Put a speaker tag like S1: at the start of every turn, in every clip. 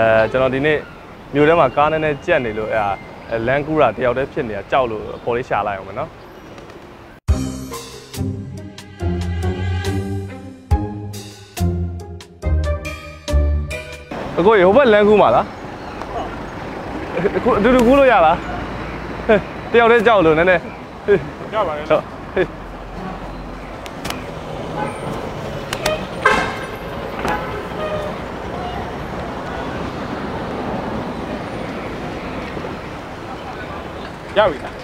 S1: အဲကျွန်တော်ဒီနေ့မြို့ထဲမှာကားနဲ့နဲ့ကြက်နေလို့အဲအဲလန်ကူရာတယောက်တည်းဖြစ်နေတာကြောက်လို့ပေါ်လေးရှာလိုက်အောင်မယ်နော်အကိုရေဟိုဘက်လန်ကူမှာလားအခုအတူတူကူးလို့ရလားဟဲ့တယောက်တည်းကြောက်လို့နည်းနည်း
S2: ရပါတယ်
S1: ဟုတ်ဟေး
S2: ရပြီလား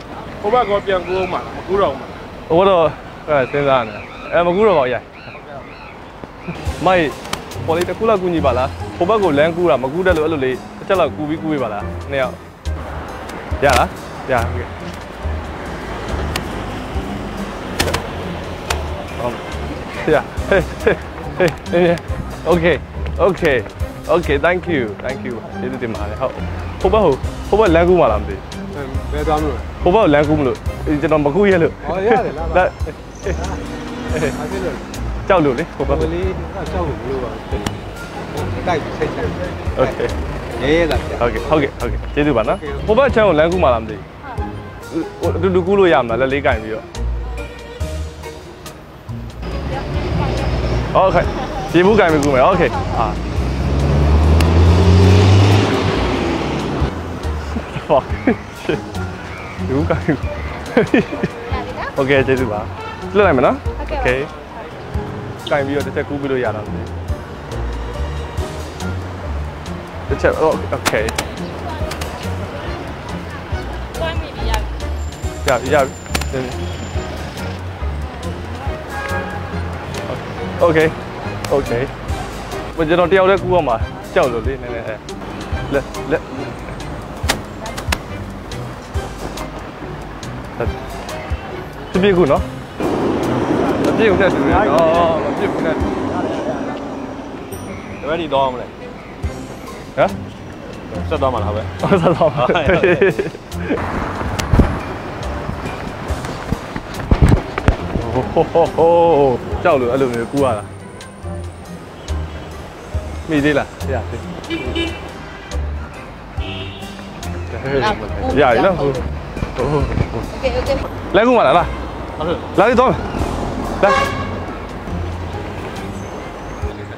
S2: ဟိုဘက်ကပြန်ကူအောင်မှာမကူတော့ဘူးမှာ
S1: ဟိုတော့အဲစဉ်းစားနေအဲမကူတော့ပါဘူးရိုက်မိုက်ပေါ်လေးတစ်ခုလောက်ကူညီပါလားဟိုဘက်ကိုလမ်းကူတာမကူတယ်လို့အဲ့လိုလေးတစ်ချက်လောက်ကူပြီးကူပေးပါလားနှစ်ယောက်ရလားရဟုတ်ကဲ့ဟုတ်ရဟေးဟေးဟေး okay okay okay thank you thank you ကျေးဇူးတင်ပါတယ်ဟုတ်ဟိုဘက်ဟိုဟိုဘက်လမ်းကူမှာလားမသိ
S2: ဘယ်သွားမလို့
S1: ဟိုဘက်လမ်းကူမလို့ကျွန်တော်မကူရလို့
S2: ဟောရတယ်လားလားအားပြလို့
S1: ကြောက်လို့လေဟိုဘ
S2: ဘာ
S1: က်
S2: လေးကကြောက်လို့မလို့ပါတိုက်စိတ်ဆိုင်
S1: okay
S2: ရေးလာပြ
S1: ဟုတ်ကဲ့ဟုတ်ကဲ့ဟုတ်ကဲ့ကျေးဇူးပါနော်ဟိုဘက်ချမ်းကိုလမ်းကူးမှလားမသိဘူးအတူတူကူးလို့ရမလားလက်လေးကင်ပြီးတော့โอเคပြေဘူးကင်ပြီးကူးမယ်โอเคအာ fuck. Đúng cả. Ok, chơi thử bà. Lên này mà nó. Ok. Cái video để chơi cú video giả đó. Để chơi ok. Ok. Dạ, dạ. Ok. Ok. Bây giờ nó đeo
S3: đấy rồi đi này
S1: này. ပြပြခုနော်မပြည့်ဘူးနဲ့တူတယ်နော်မပြည့်ဘူးနဲ့တပ
S2: ည့်ဒီတော့မလဲ
S1: ဟမ်
S2: ဆက်တော့မှာလားပဲ
S1: ဆက်တော့မှာဟိုဟိုဟိုကြောက်လို့အဲ့လိုမျိုးကူရတာမိသေးလားရသေးရရနော်
S3: OK OK。
S1: လဲကူမလားလား
S2: ဟုတ်
S1: လာလေးတော့လာ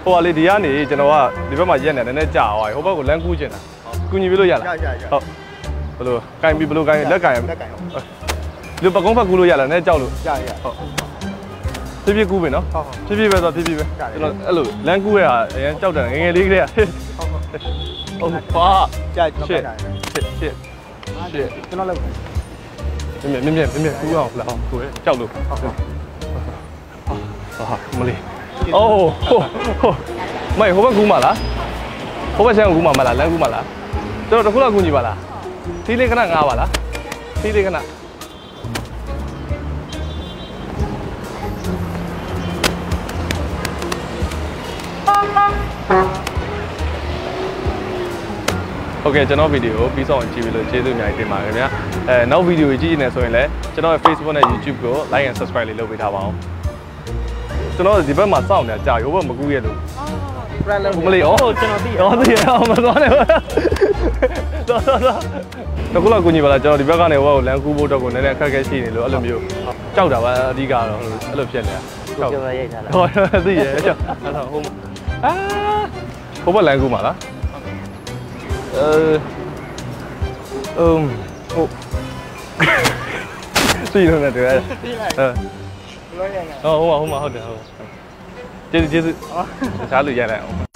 S1: ဟိုကလေဒီကနေကျွန်တော်ကဒီဘက်မှာရက်နေတယ်နည်းနည်းကြာသွားပြီဟိုဘက်ကိုလမ်းကူးကျင်တာကူညီပေးလို့ရလား
S2: ရရရ
S1: ဟုတ်ဘယ်လိုကင်ပြီးဘယ်လိုကင်လက်ကင်
S2: လက်ကင်ဟုတ်
S1: ဒီပကုံးဖက်ကူးလို့ရလားနည်းကြောက်လို့
S2: ရရ
S1: ဟုတ်ဖြည်းဖြည်းကူးပြီနော်
S2: ဟုတ်ဟုတ်
S1: ဖြည်းဖြည်းပဲဆိုဖြည်းဖြည်းပဲ
S2: ရတယ်
S1: ကျွန်တော်အဲ့လိုလမ်းကူးရတာအရင်ကြောက်တယ်ငယ်ငယ်လေးကလေးကဟုတ်ပါ
S2: ကြာကျွန်တော်ကတာ
S1: ရှစ်ရှစ်ရှစ်
S2: ကျွန်တော်လောက်
S1: မြင်မြင်မြင်မြင်မြင်ကူးအောင်လာအောင်ကိုယ်ကြောက်လို့ဟုတ်ဟုတ်ဟာမလေးအိုးဟိုဟိုမိုင်ဟိုဘက်ကူးမှာလားဟိုဘက်ချမ်းကူးမှာမလားလမ်းကူးမှာလားကျွန်တော်တစ်ခုလောက်ကူညီပါလားသီးလေးခဏငားပါလားသီးလေးခဏ ဟုတ်ကဲ့ကျွန်တော်ဗီဒီယိုပြီးဆုံးအောင်ကြည့်ပြီးလို့ကျေးဇူးအများကြီးတင်ပါတယ်ခင်ဗျာအဲနောက်ဗီဒီယိုကြီးနေဆိုရင်လည်းကျွန်တော်ရဲ့ Facebook နဲ့ YouTube ကို Like and Subscribe လေးလုပ်ပေးထားပါအောင်ကျွန်တော်ဒီဘက်မှာစောင့်နေတာကြာရိုးဘက်မကူးရလို့
S2: brand လောက်
S1: ဘမလေးဩကျွန်တော်သိဩသိရအောင်မသွားနဲ့တော့တော့တော့တကူလောက်ကူညီပါလားကျွန်တော်ဒီဘက်ကနေဟိုကိုလမ်းကူးဖို့တော့ကိုနည်းနည်းအခက်အခဲရှိနေလို့အဲ့လိုမျိုးကြောက်တာပါအဓိကတော့အဲ့လိုဖြစ်နေတာကြောက်
S4: ပြောရိုက်ထားလား
S1: ဟောသိရကြောက်အဲ့တော့ဟိုအာဟိုဘက်လမ်းကူးမှာလား အဲအမ်ဟိုသိလို့နဲ့တူရတယ်အဲ
S4: ပြောရိုက်တာ
S1: ဟောဟိုမှာဟိုမှာဟု